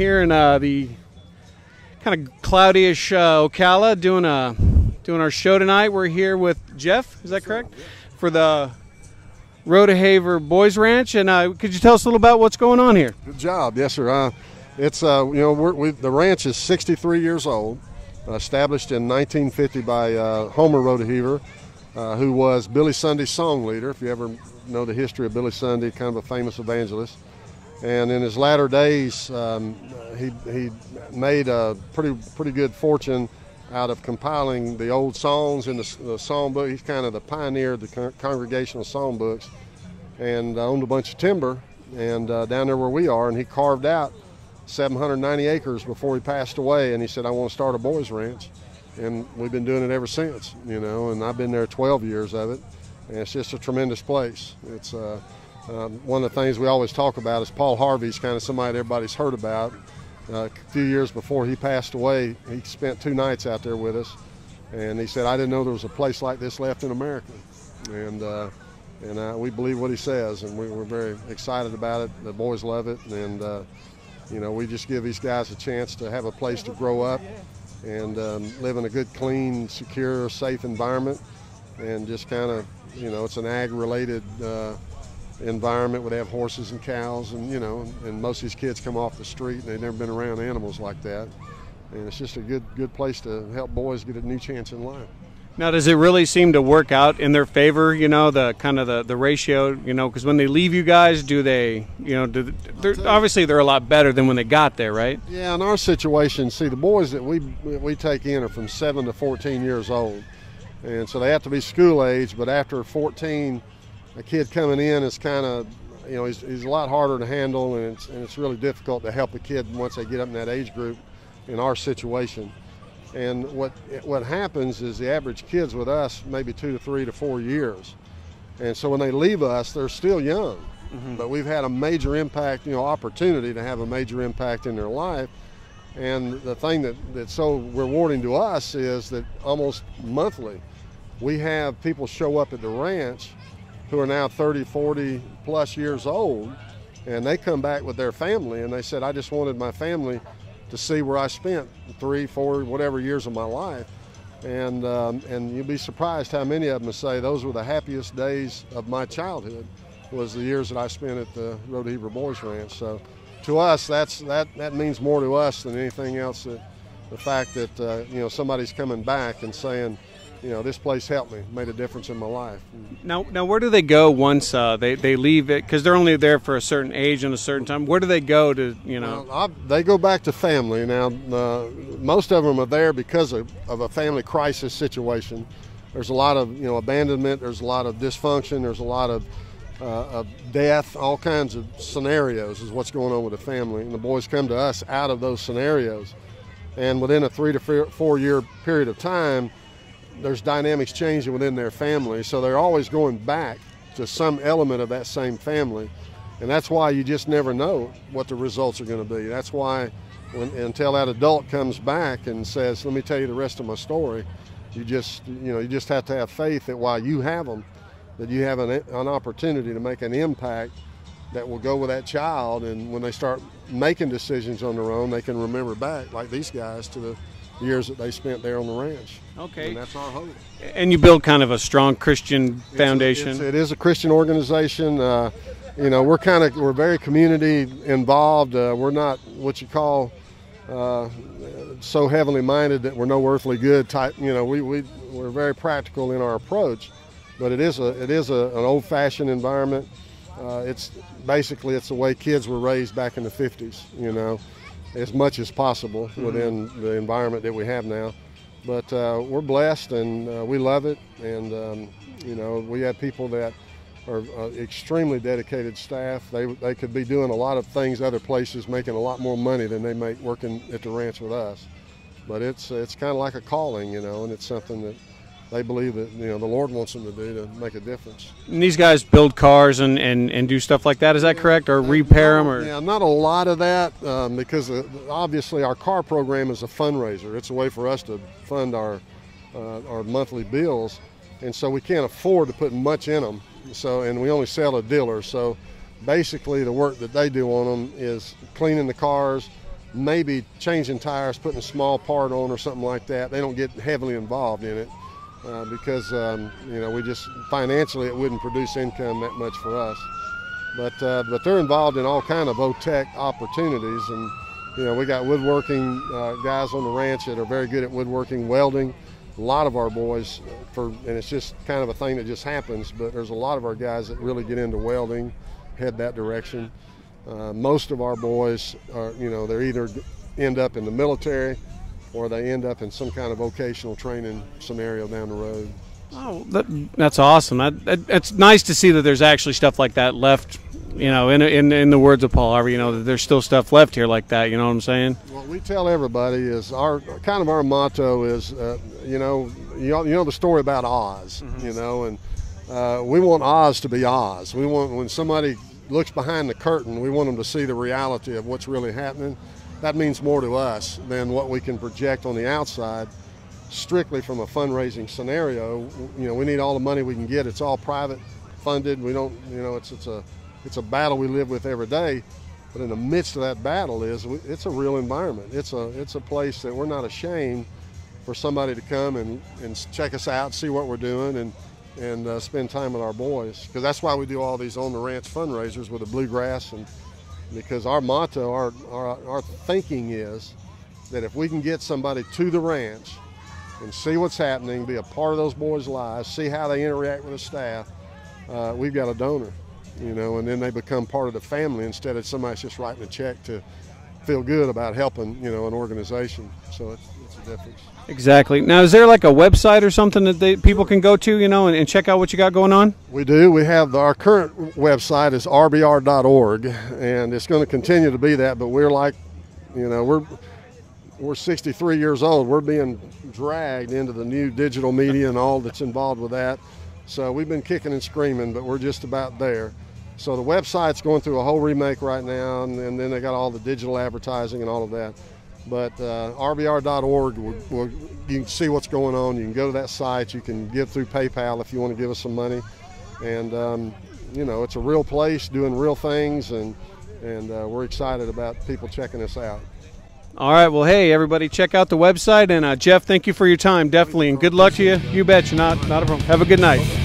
here in uh, the kind of cloudyish uh, Ocala doing a doing our show tonight. We're here with Jeff. Is that correct? For the Rodeheaver Boys Ranch, and uh, could you tell us a little about what's going on here? Good job, yes, sir. Uh, it's uh, you know we, the ranch is 63 years old, established in 1950 by uh, Homer Rodeheaver, uh, who was Billy Sunday's song leader. If you ever know the history of Billy Sunday, kind of a famous evangelist. And in his latter days, um, he, he made a pretty pretty good fortune out of compiling the old songs in the, the songbook. He's kind of the pioneer of the con- congregational songbooks, and uh, owned a bunch of timber. And uh, down there where we are, and he carved out 790 acres before he passed away. And he said, "I want to start a boys' ranch," and we've been doing it ever since. You know, and I've been there 12 years of it, and it's just a tremendous place. It's uh, um, one of the things we always talk about is Paul Harvey's kind of somebody everybody's heard about. Uh, a few years before he passed away, he spent two nights out there with us, and he said, "I didn't know there was a place like this left in America," and uh, and uh, we believe what he says, and we, are very excited about it. The boys love it, and uh, you know, we just give these guys a chance to have a place to grow up and um, live in a good, clean, secure, safe environment, and just kind of, you know, it's an ag-related uh, environment where they have horses and cows and you know and most of these kids come off the street and they've never been around animals like that. And it's just a good good place to help boys get a new chance in life. Now does it really seem to work out in their favor you know the kind of the, the ratio you know because when they leave you guys do they you know do they're, obviously they're a lot better than when they got there right? Yeah in our situation see the boys that we we take in are from 7 to 14 years old. And so they have to be school age but after 14 a kid coming in is kind of, you know, he's, he's a lot harder to handle, and it's, and it's really difficult to help a kid once they get up in that age group in our situation. And what what happens is the average kids with us maybe two to three to four years, and so when they leave us, they're still young. Mm-hmm. But we've had a major impact, you know, opportunity to have a major impact in their life. And the thing that, that's so rewarding to us is that almost monthly, we have people show up at the ranch who are now 30, 40 plus years old, and they come back with their family and they said, I just wanted my family to see where I spent three, four, whatever years of my life. And, um, and you'll be surprised how many of them say those were the happiest days of my childhood was the years that I spent at the Rodeheaver Boys Ranch. So to us, that's, that, that means more to us than anything else. That the fact that, uh, you know, somebody's coming back and saying, you know, this place helped me, made a difference in my life. Now, now, where do they go once uh, they they leave it? Because they're only there for a certain age and a certain time. Where do they go to, you know? Well, I, they go back to family. Now, uh, most of them are there because of, of a family crisis situation. There's a lot of you know abandonment. There's a lot of dysfunction. There's a lot of uh, of death, all kinds of scenarios is what's going on with the family. And the boys come to us out of those scenarios. And within a three to four year period of time, there's dynamics changing within their family, so they're always going back to some element of that same family, and that's why you just never know what the results are going to be. That's why, when, until that adult comes back and says, "Let me tell you the rest of my story," you just you know you just have to have faith that while you have them, that you have an, an opportunity to make an impact that will go with that child, and when they start making decisions on their own, they can remember back like these guys to the years that they spent there on the ranch. Okay. And that's our hope. And you build kind of a strong Christian foundation. It's a, it's, it is a Christian organization. Uh, you know, we're kind of we're very community involved. Uh, we're not what you call uh, so heavenly minded that we're no earthly good type. You know, we we we're very practical in our approach, but it is a it is a, an old fashioned environment. Uh, it's basically it's the way kids were raised back in the 50s. You know as much as possible mm-hmm. within the environment that we have now. But uh, we're blessed and uh, we love it. And, um, you know, we have people that are uh, extremely dedicated staff. They, they could be doing a lot of things other places, making a lot more money than they make working at the ranch with us. But it's, it's kind of like a calling, you know, and it's something that they believe that you know the Lord wants them to do to make a difference. And these guys build cars and, and, and do stuff like that. Is that correct, or repair them? Or yeah, not a lot of that um, because uh, obviously our car program is a fundraiser. It's a way for us to fund our uh, our monthly bills, and so we can't afford to put much in them. So and we only sell a dealer. So basically, the work that they do on them is cleaning the cars, maybe changing tires, putting a small part on or something like that. They don't get heavily involved in it uh, because um, you know we just financially it wouldn't produce income that much for us. But uh, but they're involved in all kind of tech opportunities, and you know we got woodworking uh, guys on the ranch that are very good at woodworking, welding. A lot of our boys, for and it's just kind of a thing that just happens. But there's a lot of our guys that really get into welding, head that direction. Uh, most of our boys are, you know, they're either end up in the military or they end up in some kind of vocational training scenario down the road. Oh, that, that's awesome. That, that, it's nice to see that there's actually stuff like that left. You know, in, in in the words of Paul Harvey, you know, that there's still stuff left here like that. You know what I'm saying? What we tell everybody is our kind of our motto is, uh, you know, you know, you know the story about Oz. Mm-hmm. You know, and uh, we want Oz to be Oz. We want when somebody looks behind the curtain, we want them to see the reality of what's really happening. That means more to us than what we can project on the outside. Strictly from a fundraising scenario, you know, we need all the money we can get. It's all private funded. We don't, you know, it's it's a it's a battle we live with every day. But in the midst of that battle is it's a real environment. It's a it's a place that we're not ashamed for somebody to come and, and check us out, see what we're doing, and and uh, spend time with our boys because that's why we do all these on the ranch fundraisers with the bluegrass and because our motto our, our, our thinking is that if we can get somebody to the ranch and see what's happening be a part of those boys lives see how they interact with the staff uh, we've got a donor you know and then they become part of the family instead of somebody's just writing a check to feel good about helping you know an organization. So it's, a difference Exactly. Now, is there like a website or something that they, people can go to, you know, and, and, check out what you got going on? We do. We have the, our current website is rbr.org, and it's going to continue to be that. But we're like, you know, we're we're 63 years old. We're being dragged into the new digital media and all that's involved with that. So we've been kicking and screaming, but we're just about there. So the website's going through a whole remake right now, and, and then they got all the digital advertising and all of that. But uh, rbr.org, will, will, you can see what's going on. You can go to that site. You can give through PayPal if you want to give us some money. And, um, you know, it's a real place doing real things, and, and uh, we're excited about people checking us out. All right. Well, hey, everybody, check out the website. And uh, Jeff, thank you for your time, definitely. And good luck to you. You bet you. Not, not a problem. Have a good night.